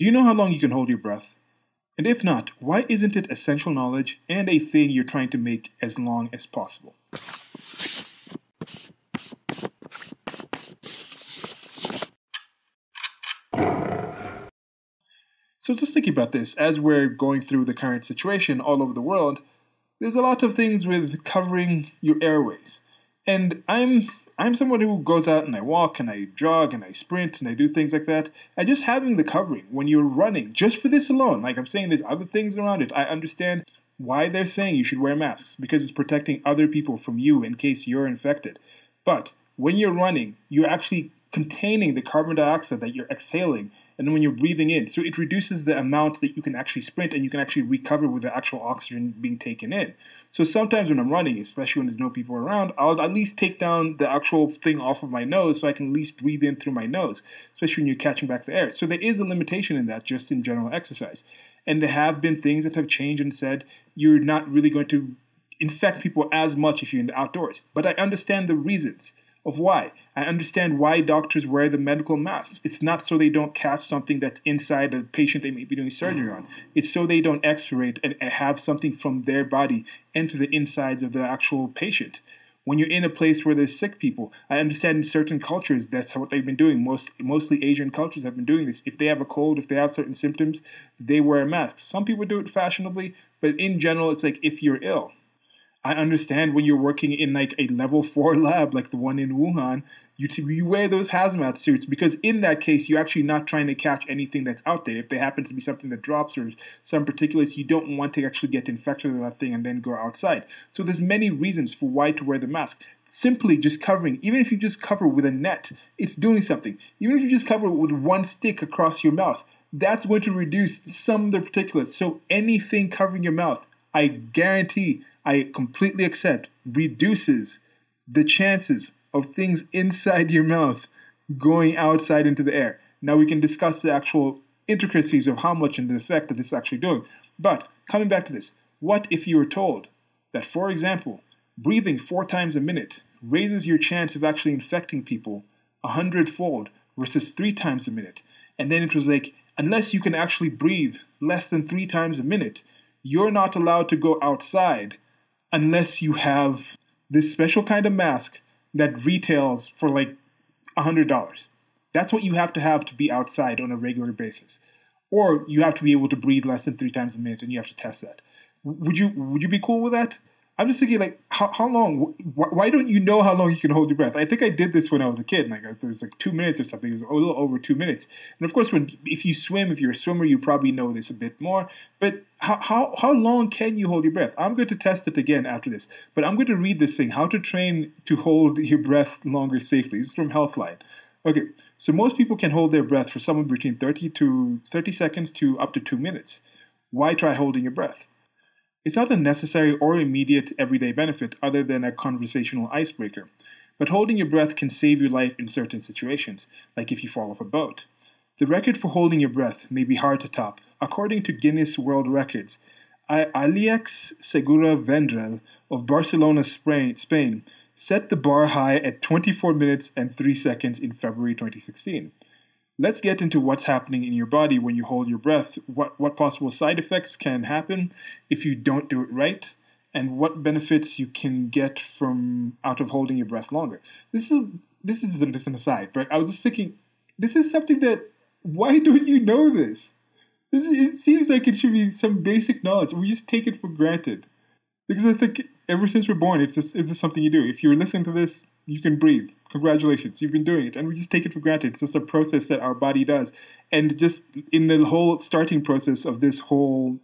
Do you know how long you can hold your breath? And if not, why isn't it essential knowledge and a thing you're trying to make as long as possible? So, just thinking about this, as we're going through the current situation all over the world, there's a lot of things with covering your airways. And I'm I'm someone who goes out and I walk and I jog and I sprint and I do things like that. And just having the covering when you're running, just for this alone, like I'm saying, there's other things around it. I understand why they're saying you should wear masks because it's protecting other people from you in case you're infected. But when you're running, you're actually containing the carbon dioxide that you're exhaling and then when you're breathing in. So it reduces the amount that you can actually sprint and you can actually recover with the actual oxygen being taken in. So sometimes when I'm running, especially when there's no people around, I'll at least take down the actual thing off of my nose so I can at least breathe in through my nose, especially when you're catching back the air. So there is a limitation in that just in general exercise. And there have been things that have changed and said you're not really going to infect people as much if you're in the outdoors. But I understand the reasons of why. I understand why doctors wear the medical masks. It's not so they don't catch something that's inside a patient they may be doing surgery on. It's so they don't expirate and have something from their body enter the insides of the actual patient. When you're in a place where there's sick people, I understand in certain cultures that's what they've been doing. Most mostly Asian cultures have been doing this. If they have a cold, if they have certain symptoms, they wear masks. Some people do it fashionably, but in general, it's like if you're ill, I understand when you're working in like a level four lab, like the one in Wuhan, you, t- you wear those hazmat suits because in that case, you're actually not trying to catch anything that's out there. If there happens to be something that drops or some particulates, you don't want to actually get infected with that thing and then go outside. So there's many reasons for why to wear the mask. Simply just covering, even if you just cover with a net, it's doing something. Even if you just cover with one stick across your mouth, that's going to reduce some of the particulates. So anything covering your mouth, I guarantee I completely accept, reduces the chances of things inside your mouth going outside into the air. Now we can discuss the actual intricacies of how much and the effect that this is actually doing. But coming back to this, what if you were told that, for example, breathing four times a minute raises your chance of actually infecting people a hundredfold versus three times a minute? And then it was like, unless you can actually breathe less than three times a minute, you're not allowed to go outside unless you have this special kind of mask that retails for like $100. That's what you have to have to be outside on a regular basis. Or you have to be able to breathe less than three times a minute and you have to test that. Would you would you be cool with that? I'm just thinking, like, how, how long? Why don't you know how long you can hold your breath? I think I did this when I was a kid. Like, there was like two minutes or something. It was a little over two minutes. And of course, when if you swim, if you're a swimmer, you probably know this a bit more. But how, how, how long can you hold your breath? I'm going to test it again after this. But I'm going to read this thing How to Train to Hold Your Breath Longer Safely. This is from Healthline. Okay, so most people can hold their breath for somewhere between 30 to 30 seconds to up to two minutes. Why try holding your breath? It's not a necessary or immediate everyday benefit other than a conversational icebreaker, but holding your breath can save your life in certain situations, like if you fall off a boat. The record for holding your breath may be hard to top. According to Guinness World Records, Alex Segura Vendrell of Barcelona, Spain, set the bar high at 24 minutes and 3 seconds in February 2016. Let's get into what's happening in your body when you hold your breath, what, what possible side effects can happen if you don't do it right, and what benefits you can get from out of holding your breath longer. This is this is just an aside, but I was just thinking, this is something that why don't you know this? this it seems like it should be some basic knowledge. We just take it for granted because I think ever since we're born, it's just it's just something you do. If you're listening to this, you can breathe. Congratulations, you've been doing it. And we just take it for granted. It's just a process that our body does. And just in the whole starting process of this whole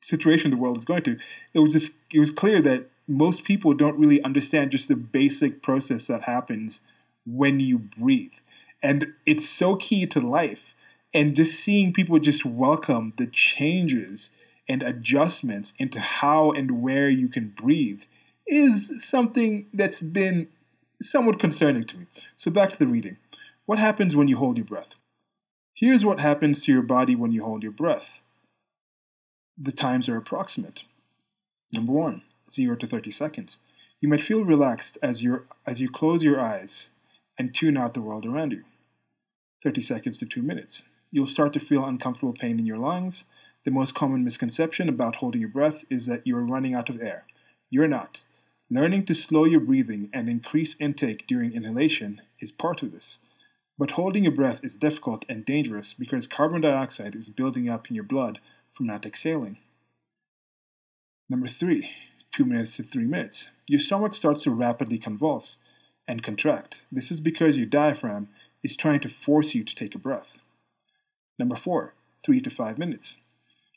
situation the world is going to, it was just it was clear that most people don't really understand just the basic process that happens when you breathe. And it's so key to life. And just seeing people just welcome the changes and adjustments into how and where you can breathe is something that's been somewhat concerning to me. So back to the reading. What happens when you hold your breath? Here's what happens to your body when you hold your breath. The times are approximate. Number one, 0 to 30 seconds. You might feel relaxed as, you as you close your eyes and tune out the world around you. 30 seconds to 2 minutes. you'll start to feel uncomfortable pain in your lungs. The most common misconception about holding your breath is that you are running out of air. You're not. Learning to slow your breathing and increase intake during inhalation is part of this. But holding your breath is difficult and dangerous because carbon dioxide is building up in your blood from not exhaling. Number three, two minutes to three minutes. Your stomach starts to rapidly convulse and contract. This is because your diaphragm is trying to force you to take a breath. Number four, three to five minutes.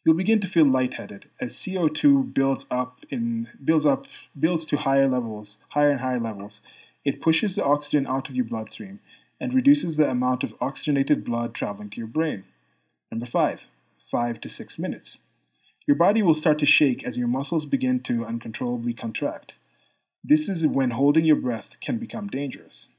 You'll begin to feel lightheaded as CO2 builds up in builds up builds to higher levels, higher and higher levels. It pushes the oxygen out of your bloodstream and reduces the amount of oxygenated blood traveling to your brain. Number five, five to six minutes. Your body will start to shake as your muscles begin to uncontrollably contract. This is when holding your breath can become dangerous.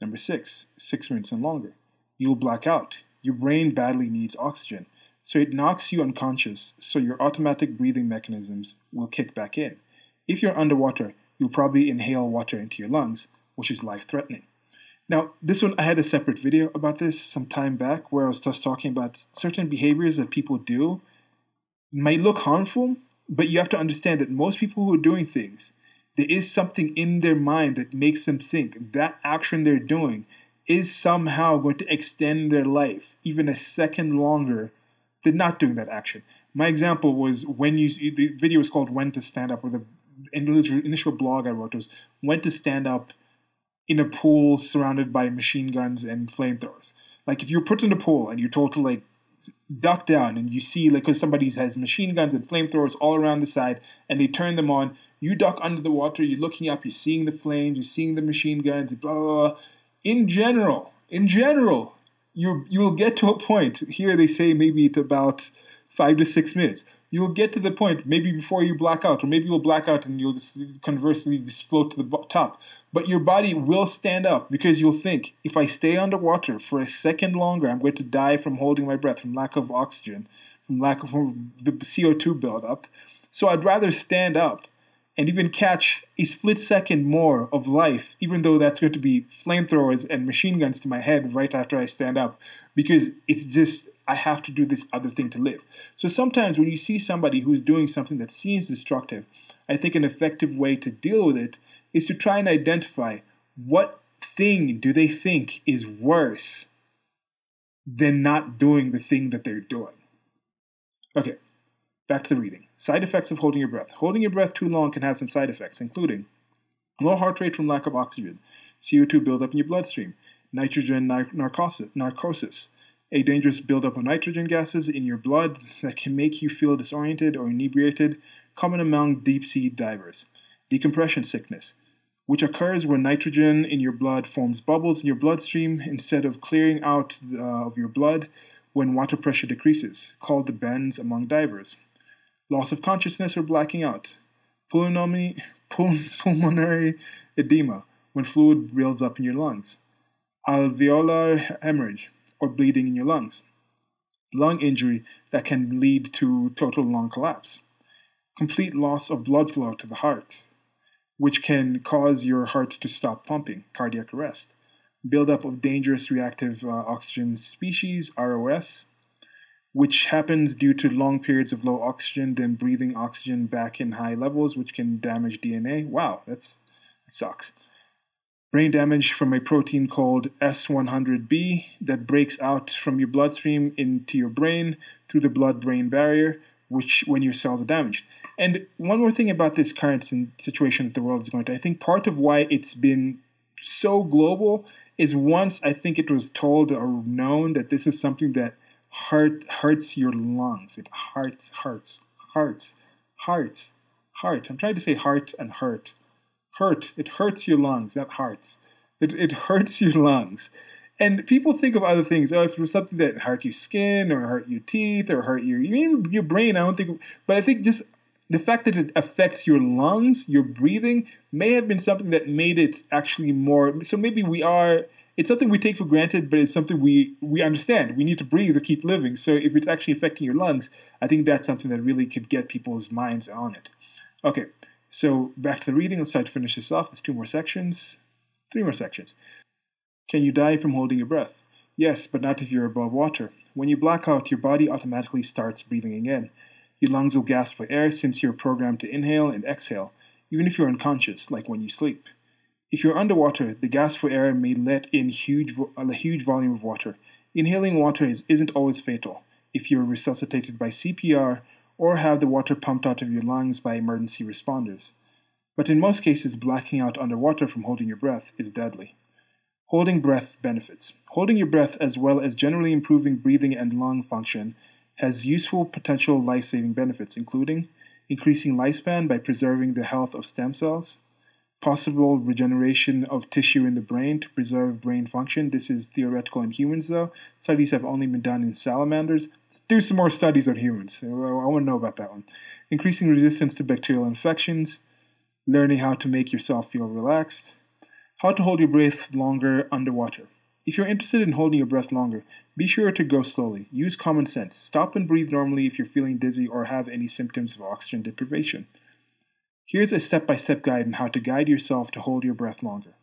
Number six, six minutes and longer. You'll black out. Your brain badly needs oxygen, so it knocks you unconscious, so your automatic breathing mechanisms will kick back in. If you're underwater, you'll probably inhale water into your lungs, which is life threatening. Now, this one, I had a separate video about this some time back where I was just talking about certain behaviors that people do might look harmful, but you have to understand that most people who are doing things, there is something in their mind that makes them think that action they're doing is somehow going to extend their life even a second longer than not doing that action. My example was when you, the video was called When to Stand Up, or the initial blog I wrote was When to Stand Up in a pool surrounded by machine guns and flamethrowers. Like if you're put in a pool and you're told to like duck down and you see like because somebody has machine guns and flamethrowers all around the side and they turn them on you duck under the water you're looking up you're seeing the flames you're seeing the machine guns blah blah blah in general in general you you will get to a point here they say maybe it's about five to six minutes. You'll get to the point maybe before you black out or maybe you'll black out and you'll just conversely just float to the top. But your body will stand up because you'll think if i stay underwater for a second longer i'm going to die from holding my breath from lack of oxygen from lack of the co2 buildup. So i'd rather stand up and even catch a split second more of life, even though that's going to be flamethrowers and machine guns to my head right after I stand up, because it's just I have to do this other thing to live. So sometimes when you see somebody who's doing something that seems destructive, I think an effective way to deal with it is to try and identify what thing do they think is worse than not doing the thing that they're doing. Okay, back to the reading. Side effects of holding your breath. Holding your breath too long can have some side effects, including low heart rate from lack of oxygen, CO2 buildup in your bloodstream, nitrogen narcosis, a dangerous buildup of nitrogen gases in your blood that can make you feel disoriented or inebriated, common among deep sea divers. Decompression sickness, which occurs when nitrogen in your blood forms bubbles in your bloodstream instead of clearing out uh, of your blood when water pressure decreases, called the bends among divers. Loss of consciousness or blacking out. Pulmonary, pulmonary edema, when fluid builds up in your lungs. Alveolar hemorrhage, or bleeding in your lungs. Lung injury that can lead to total lung collapse. Complete loss of blood flow to the heart, which can cause your heart to stop pumping, cardiac arrest. Buildup of dangerous reactive uh, oxygen species, ROS, which happens due to long periods of low oxygen, then breathing oxygen back in high levels, which can damage DNA. Wow, that's that sucks brain damage from a protein called S100B that breaks out from your bloodstream into your brain through the blood brain barrier, which when your cells are damaged. And one more thing about this current situation that the world is going to, I think part of why it's been so global is once I think it was told or known that this is something that hurt hurts your lungs. It hurts, hurts, hurts, hurts, heart. I'm trying to say heart and hurt hurt. It hurts your lungs, not hearts. It, it hurts your lungs. And people think of other things. Oh, if it was something that hurt your skin or hurt your teeth or hurt your even your brain, I don't think. But I think just the fact that it affects your lungs, your breathing, may have been something that made it actually more. So maybe we are. It's something we take for granted, but it's something we we understand. We need to breathe to keep living. So if it's actually affecting your lungs, I think that's something that really could get people's minds on it. Okay, so back to the reading. Let's try to finish this off. There's two more sections, three more sections. Can you die from holding your breath? Yes, but not if you're above water. When you black out, your body automatically starts breathing again. Your lungs will gasp for air since you're programmed to inhale and exhale, even if you're unconscious, like when you sleep. If you're underwater, the gas for air may let in huge a huge volume of water. Inhaling water is, isn't always fatal if you're resuscitated by CPR or have the water pumped out of your lungs by emergency responders. But in most cases, blacking out underwater from holding your breath is deadly. Holding breath benefits. Holding your breath, as well as generally improving breathing and lung function, has useful potential life saving benefits, including increasing lifespan by preserving the health of stem cells, possible regeneration of tissue in the brain to preserve brain function. This is theoretical in humans, though. Studies have only been done in salamanders. Let's do some more studies on humans. I want to know about that one. Increasing resistance to bacterial infections, learning how to make yourself feel relaxed, how to hold your breath longer underwater. If you're interested in holding your breath longer, be sure to go slowly. Use common sense. Stop and breathe normally if you're feeling dizzy or have any symptoms of oxygen deprivation. Here's a step by step guide on how to guide yourself to hold your breath longer.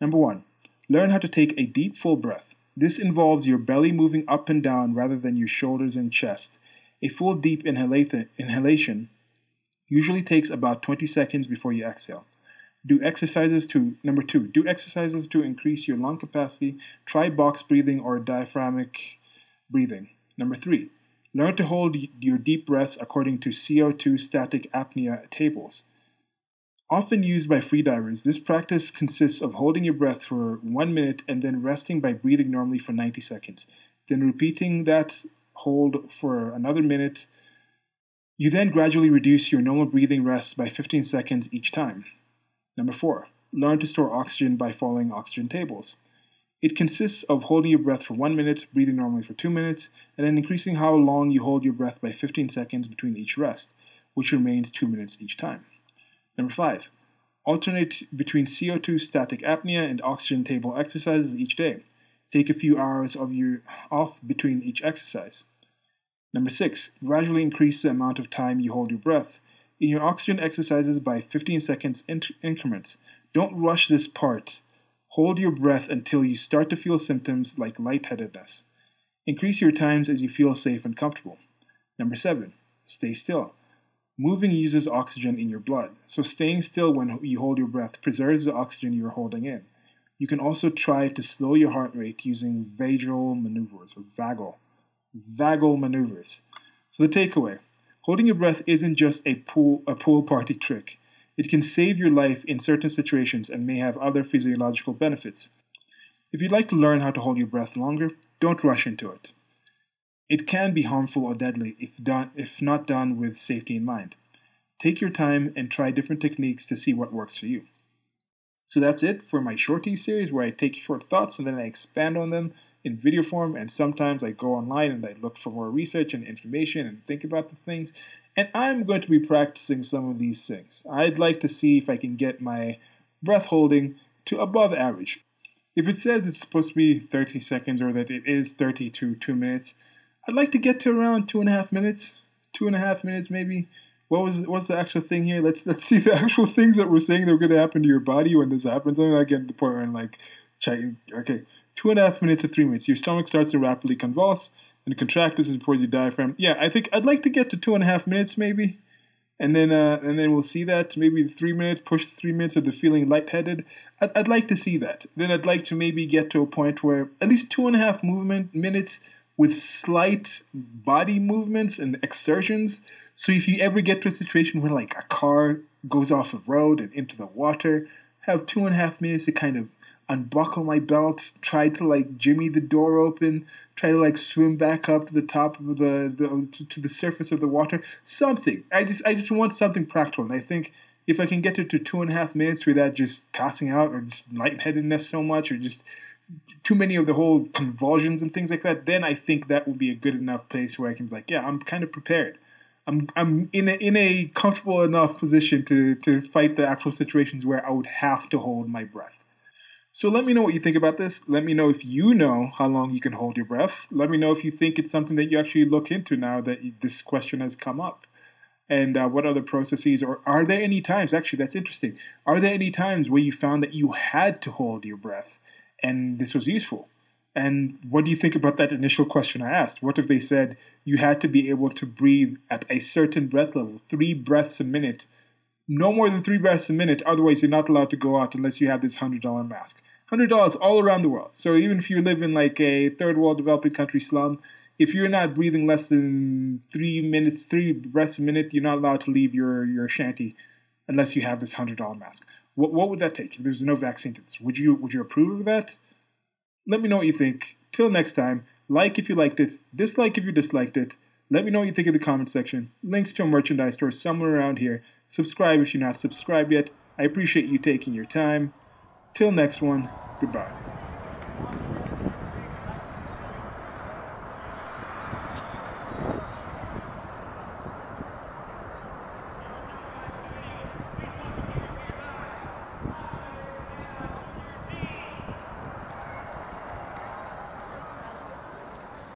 Number one, learn how to take a deep, full breath. This involves your belly moving up and down rather than your shoulders and chest. A full, deep inhalation usually takes about 20 seconds before you exhale do exercises to number two do exercises to increase your lung capacity try box breathing or diaphragmatic breathing number three learn to hold your deep breaths according to co2 static apnea tables often used by freedivers this practice consists of holding your breath for one minute and then resting by breathing normally for 90 seconds then repeating that hold for another minute you then gradually reduce your normal breathing rests by 15 seconds each time Number four, learn to store oxygen by following oxygen tables. It consists of holding your breath for one minute, breathing normally for two minutes, and then increasing how long you hold your breath by 15 seconds between each rest, which remains two minutes each time. Number five, alternate between CO2 static apnea and oxygen table exercises each day. Take a few hours of your off between each exercise. Number six, gradually increase the amount of time you hold your breath in your oxygen exercises by 15 seconds increments. Don't rush this part. Hold your breath until you start to feel symptoms like lightheadedness. Increase your times as you feel safe and comfortable. Number seven, stay still. Moving uses oxygen in your blood, so staying still when you hold your breath preserves the oxygen you are holding in. You can also try to slow your heart rate using vagal maneuvers or vagal. Vagal maneuvers. So the takeaway Holding your breath isn't just a pool, a pool party trick. It can save your life in certain situations and may have other physiological benefits. If you'd like to learn how to hold your breath longer, don't rush into it. It can be harmful or deadly if, done, if not done with safety in mind. Take your time and try different techniques to see what works for you. So that's it for my shorty series where I take short thoughts and then I expand on them in video form, and sometimes I go online and I look for more research and information and think about the things. And I'm going to be practicing some of these things. I'd like to see if I can get my breath holding to above average. If it says it's supposed to be 30 seconds or that it is 30 to 2 minutes, I'd like to get to around two and a half minutes, two and a half minutes maybe. What was what's the actual thing here? Let's let's see the actual things that we're saying that are going to happen to your body when this happens. I'm not getting to the point where I'm like, okay, two and a half minutes to three minutes. Your stomach starts to rapidly convulse and contract. This is towards your diaphragm. Yeah, I think I'd like to get to two and a half minutes maybe, and then uh, and then we'll see that maybe three minutes. Push three minutes of the feeling lightheaded. I'd, I'd like to see that. Then I'd like to maybe get to a point where at least two and a half movement minutes with slight body movements and exertions. So if you ever get to a situation where like a car goes off a road and into the water, have two and a half minutes to kind of unbuckle my belt, try to like jimmy the door open, try to like swim back up to the top of the, the to, the surface of the water. Something. I just I just want something practical. And I think if I can get it to two and a half minutes without just passing out or just lightheadedness so much or just too many of the whole convulsions and things like that, then I think that would be a good enough place where I can be like, yeah, I'm kind of prepared. I'm I'm in a in a comfortable enough position to to fight the actual situations where I would have to hold my breath. So let me know what you think about this. Let me know if you know how long you can hold your breath. Let me know if you think it's something that you actually look into now that this question has come up. And uh, what other processes, or are there any times, actually, that's interesting. Are there any times where you found that you had to hold your breath and this was useful? And what do you think about that initial question I asked? What if they said you had to be able to breathe at a certain breath level, three breaths a minute, no more than three breaths a minute, otherwise you're not allowed to go out unless you have this $100 mask. $100 all around the world. So even if you live in like a third world developing country slum, if you're not breathing less than three minutes, three breaths a minute, you're not allowed to leave your, your shanty unless you have this $100 mask. What, what would that take if there's no vaccine to this? Would you, would you approve of that? Let me know what you think. Till next time, like if you liked it, dislike if you disliked it. Let me know what you think in the comment section. Links to a merchandise store somewhere around here. Subscribe if you're not subscribed yet. I appreciate you taking your time. Till next one, goodbye.